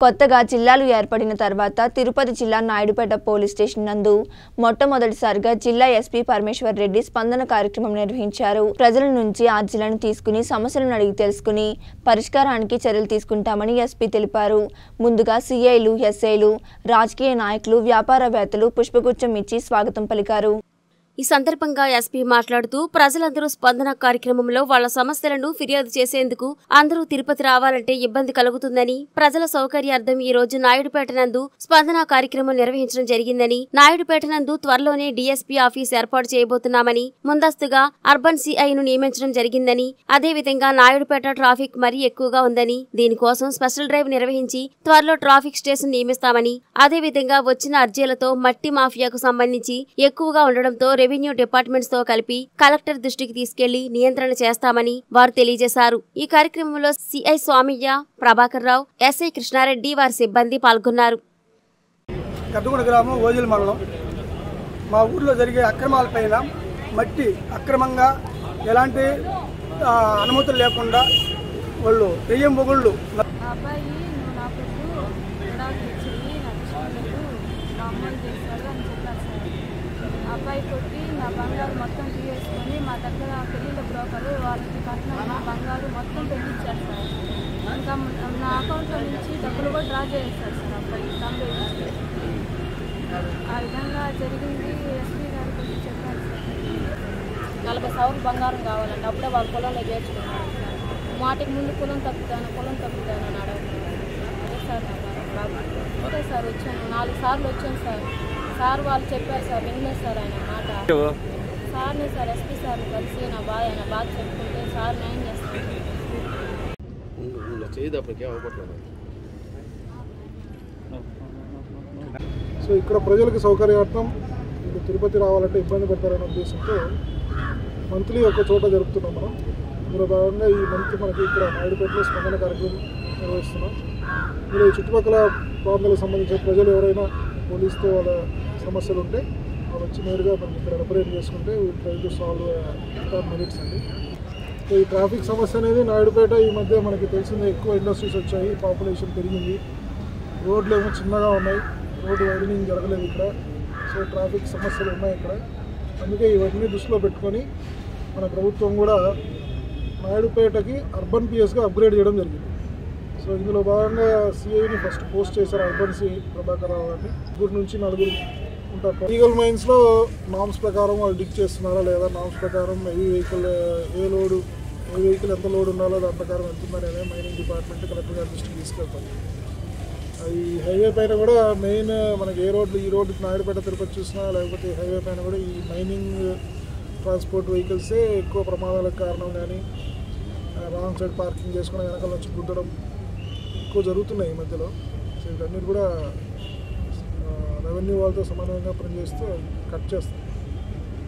కొత్తగా జిల్లాలు ఏర్పడిన తర్వాత తిరుపతి జిల్లా నాయుడుపేట పోలీస్ స్టేషన్ నందు మొట్టమొదటిసారిగా జిల్లా ఎస్పీ పరమేశ్వర్ రెడ్డి స్పందన కార్యక్రమం నిర్వహించారు. ప్రజల నుంచి అర్జీలను తీసుకుని సమస్యలను అడిగి తెలుసుకుని పరిష్కారానికి చర్యలు తీసుకుంటామని ఎస్పీ తెలిపారు. ముందుగా సీఐలు ఎస్ఐలు రాజకీయ నాయకులు వ్యాపారవేత్తలు పుష్పగుచ్చం ఇచ్చి స్వాగతం పలికారు. ఈ సందర్భంగా ఎస్పీ మాట్లాడుతూ ప్రజలందరూ స్పందన కార్యక్రమంలో వాళ్ళ సమస్యలను ఫిర్యాదు చేసేందుకు అందరూ తిరుపతి రావాలంటే ఇబ్బంది కలుగుతుందని ప్రజల సౌకర్యార్థం ఈ రోజు నాయుడుపేట నందు స్పందన కార్యక్రమం నిర్వహించడం జరిగిందని నాయుడుపేట నందు త్వరలోనే డీఎస్పీ ఆఫీస్ ఏర్పాటు చేయబోతున్నామని ముందస్తుగా అర్బన్ సిఐను నియమించడం జరిగిందని అదేవిధంగా నాయుడుపేట ట్రాఫిక్ మరీ ఎక్కువగా ఉందని దీనికోసం స్పెషల్ డ్రైవ్ నిర్వహించి త్వరలో ట్రాఫిక్ స్టేషన్ నియమిస్తామని అదేవిధంగా వచ్చిన అర్జీలతో మట్టి మాఫియాకు సంబంధించి ఎక్కువగా ఉండడంతో రెవెన్యూ డిపార్ట్మెంట్స్తో కలిపి కలెక్టర్ దృష్టికి తీసుకెళ్ళి నియంత్రణ చేస్తామని వారు తెలియజేశారు. ఈ కార్యక్రమంలో సిఐ స్వామియ్య ప్రభాకర్ రావు ఎస్ఐ కృష్ణారెడ్డి వారి సిబ్బంది పాల్గొన్నారు. గద్దగూడ గ్రామం ఓజిల్ మండలం. మా ఊర్లో జరిగే అక్రమాలపైన మట్టి అక్రమంగా ఎలాంటి అనుమతులు లేకుండా వాళ్ళు దెయ్యం మొగుళ్ళు మా అబ్బాయి నువ్వు నా కొడుకు విడాకులు ఇచ్చేయి నాకు ఇష్టం లేదు మా అమ్మని చేశాడు అని చెప్పారు సార్ ఆ అబ్బాయి నా బంగారు మొత్తం తీయేసుకొని మా దగ్గర పెళ్ళిళ్ళ బ్రోకరు వాళ్ళకి కట్నం బంగారు మొత్తం పెట్టించారు సార్ ఇంకా నా అకౌంట్లో నుంచి డబ్బులు కూడా డ్రా చేస్తారు సార్ అబ్బాయి వేలు. ఆ విధంగా జరిగింది. ఎస్పీ గారు కొంచెం చెప్పారు సార్. నలభై సవర్లు బంగారం కావాలంటే అప్పుడే వాళ్ళ పొలంలో చేర్చుకున్నాను మాటికి ముందు కులం తప్పుతాను కులం తప్పుతాను అని అదే సార్ అంతే సార్ వచ్చాను. నాలుగు సార్లు వచ్చాను సార్. సార్ వాళ్ళు చెప్పారు సార్ వినలేదు సార్ ఆయన మాట. సార్ని సార్ ఎస్పీ సార్ని కలిసి నా బాధ నా బాధ చెప్పుకుంటే సార్ న్యాయం చేస్తాను సో ఇక్కడ ప్రజలకు సౌకర్యార్థం ఇప్పుడు తిరుపతి రావాలంటే ఇబ్బంది పెడతారనే ఉద్దేశంతో మంత్లీ ఒక చోట జరుపుతున్నాం మనం. ఇందులో భాగంగా ఈ మంత్ మనకి ఇక్కడ నాయుడుపేటలో స్పందన కార్యక్రమం నిర్వహిస్తున్నాం. ఇందులో ఈ చుట్టుపక్కల ప్రాంతాలకు సంబంధించిన ప్రజలు ఎవరైనా పోలీస్తో వాళ్ళ సమస్యలు ఉంటే వాళ్ళు వచ్చి నేరుగా మనం ఇక్కడ రిప్రజెంట్ చేసుకుంటే ట్రై టు సాల్వ్ మెరిట్స్ అండి. సో ఈ ట్రాఫిక్ సమస్య అనేది నాయుడుపేట ఈ మధ్య మనకి తెలిసిందే ఎక్కువ ఇండస్ట్రీస్ వచ్చాయి పాపులేషన్ పెరిగింది. రోడ్లు ఏమో చిన్నగా ఉన్నాయి రోడ్డు వైడనింగ్ జరగలేదు ఇక్కడ. సో ట్రాఫిక్ సమస్యలు ఉన్నాయి ఇక్కడ. అందుకే ఇవన్నీ దృష్టిలో పెట్టుకొని మన ప్రభుత్వం కూడా నాయుడుపేటకి అర్బన్ పిఎస్గా అప్గ్రేడ్ చేయడం జరిగింది. సో ఇందులో భాగంగా సిఐని ఫస్ట్ పోస్ట్ చేశారు అర్బన్ సిఐ ప్రభాకర్ రావు గారిని. ముగ్గురు నుంచి నలుగురు ఉంటారు. లీగల్ మైన్స్లో నామ్స్ ప్రకారం వాళ్ళు డిక్ చేస్తున్నారా లేదా? నామ్స్ ప్రకారం ఏ వెహికల్ ఏ లోడు ఏ వెహికల్ ఎంత లోడ్ ఉండాలో దాని ప్రకారం వెళ్తున్నారు అనేది మైనింగ్ డిపార్ట్మెంట్ కలెక్టర్ గారి దృష్టికి తీసుకెళ్తారు ఈ హైవే పైన కూడా మెయిన్ మనకి ఏ రోడ్లు ఈ రోడ్డు నాయుడుపేట తిరుపతి చూసినా లేకపోతే హైవే పైన కూడా ఈ మైనింగ్ ట్రాన్స్పోర్ట్ వెహికల్సే ఎక్కువ ప్రమాదాలకు కారణం కానీ రాంగ్ సైడ్ పార్కింగ్ చేసుకుని వెనకాల నుంచి గుద్దడం ఎక్కువ జరుగుతున్నాయి ఈ మధ్యలో. సో ఇవన్నీ కూడా రెవెన్యూ వాళ్ళతో సమానంగా పనిచేస్తూ కట్ చేస్తాం.